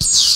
you